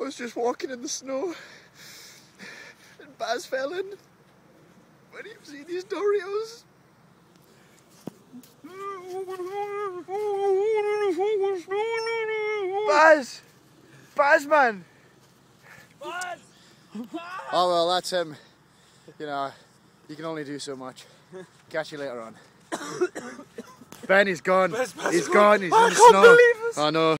I was just walking in the snow and Baz fell in when he was eating his Doritos. Baz! Baz, man! Baz. Oh well, that's him. You know, you can only do so much. Catch you later on. ben, he's gone. Baz, Baz, he's gone. He's I in the snow. I know.